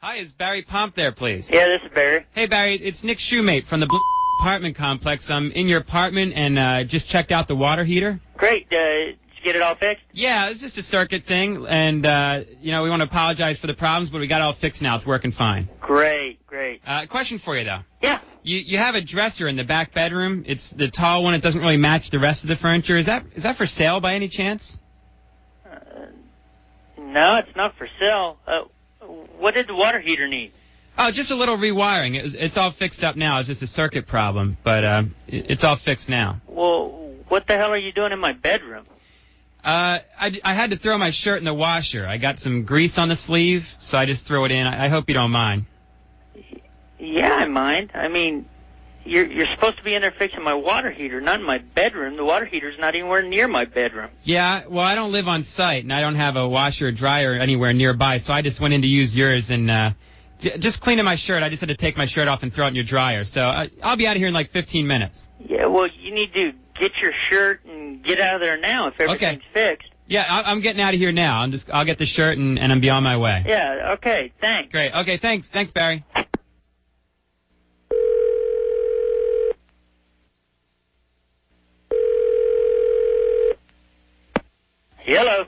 Hi, is Barry Pomp there, please? Yeah, this is Barry. Hey, Barry, it's Nick Shoemate from the apartment complex. I'm in your apartment and uh, just checked out the water heater. Great. Uh, did you get it all fixed? Yeah, it's just a circuit thing, and uh, you know we want to apologize for the problems, but we got it all fixed now. It's working fine. Great, great. Uh, question for you though. Yeah. You you have a dresser in the back bedroom. It's the tall one. It doesn't really match the rest of the furniture. Is that is that for sale by any chance? No, it's not for sale. Uh, what did the water heater need? Oh, just a little rewiring. It was, it's all fixed up now. It's just a circuit problem, but uh, it's all fixed now. Well, what the hell are you doing in my bedroom? Uh, I, I had to throw my shirt in the washer. I got some grease on the sleeve, so I just threw it in. I, I hope you don't mind. Yeah, I mind. I mean, you're you're supposed to be in there fixing my water heater, not in my bedroom. The water heater's not anywhere near my bedroom. Yeah, well, I don't live on site, and I don't have a washer or dryer anywhere nearby, so I just went in to use yours and uh, j- just cleaning my shirt. I just had to take my shirt off and throw it in your dryer. So I, I'll be out of here in like 15 minutes. Yeah, well, you need to get your shirt and get out of there now if everything's fixed. Yeah, I, I'm getting out of here now. I'm just I'll get the shirt and, and I'm be on my way. Yeah, okay, thanks. Great. Okay, thanks. Thanks, Barry. Hello.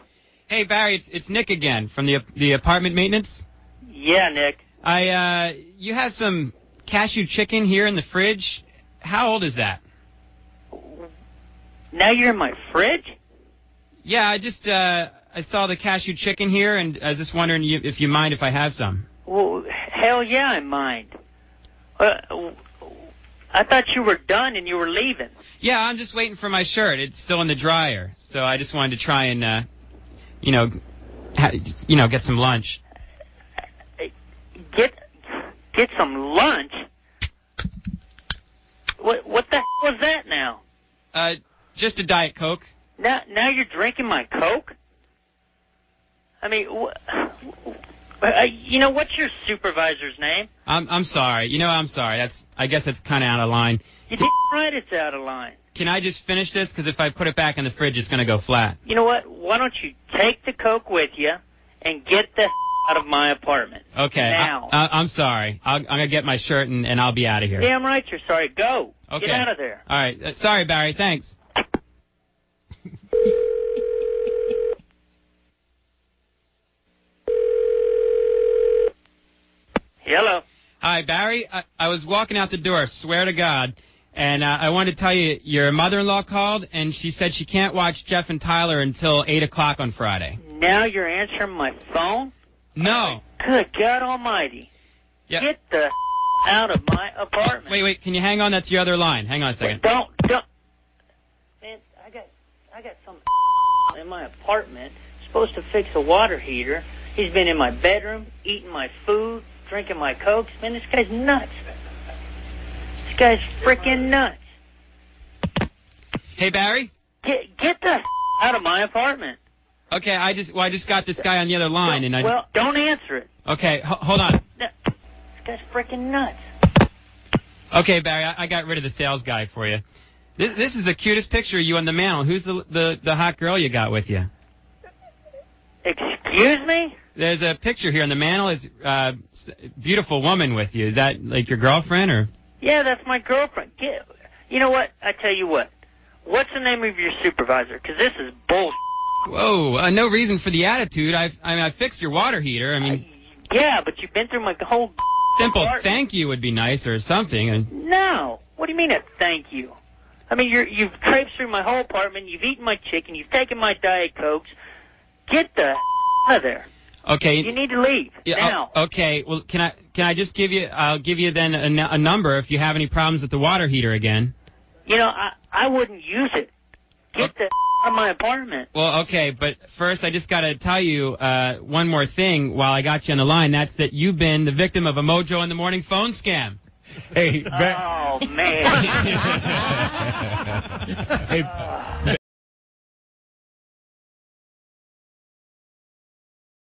Hey, Barry, it's it's Nick again from the the apartment maintenance. Yeah, Nick. I uh, you have some cashew chicken here in the fridge. How old is that? Now you're in my fridge? Yeah, I just uh, I saw the cashew chicken here, and I was just wondering if you mind if I have some. Well, hell yeah, I mind. Uh, I thought you were done and you were leaving. Yeah, I'm just waiting for my shirt. It's still in the dryer, so I just wanted to try and, uh, you know, ha- you know, get some lunch. Get get some lunch. What what the hell was that now? Uh, just a diet coke. Now now you're drinking my coke? I mean, wh- uh, you know what's your supervisor's name? I'm I'm sorry. You know, I'm sorry. That's I guess that's kind of out of line. You damn right it's out of line. Can I just finish this? Because if I put it back in the fridge, it's gonna go flat. You know what? Why don't you take the coke with you and get the out of my apartment? Okay. Now. I, I, I'm sorry. I'll, I'm gonna get my shirt and, and I'll be out of here. Damn right you're sorry. Go. Okay. Get out of there. All right. Uh, sorry, Barry. Thanks. Hello. Hi, Barry. I, I was walking out the door, swear to God, and uh, I wanted to tell you your mother-in-law called, and she said she can't watch Jeff and Tyler until 8 o'clock on Friday. Now you're answering my phone? No. Good God Almighty. Yeah. Get the out of my apartment. Wait, wait. Can you hang on? That's your other line. Hang on a second. Don't, don't. Man, I got, I got some in my apartment. Supposed to fix a water heater. He's been in my bedroom, eating my food, drinking my cokes. Man, this guy's nuts. This guy's freaking nuts. Hey, Barry. Get, get the out of my apartment. Okay, I just well, I just got this guy on the other line, and I. Well, don't answer it. Okay, ho- hold on. This guy's freaking nuts. Okay, Barry, I, I got rid of the sales guy for you. This, this is the cutest picture of you on the mantle. Who's the, the the hot girl you got with you? Excuse me? There's a picture here on the mantle. Is uh, beautiful woman with you. Is that like your girlfriend or? Yeah, that's my girlfriend. Get, you know what? I tell you what. What's the name of your supervisor? Because this is bull. Whoa, uh, no reason for the attitude. I've, I mean, I fixed your water heater. I mean, Yeah, but you've been through my whole. simple apartment. thank you would be nice or something. No. What do you mean a thank you? I mean, you're, you've traipsed through my whole apartment. You've eaten my chicken. You've taken my diet cokes. Get the out of there. Okay, You need to leave yeah, now. oh, okay. Well, can I can I just give you? I'll give you then a number if you have any problems with the water heater again. You know, I I wouldn't use it. Get the out of my apartment. Well, okay, but first I just got to tell you uh, one more thing while I got you on the line. That's that you've been the victim of a Mojo in the Morning phone scam. Hey, Oh man. hey,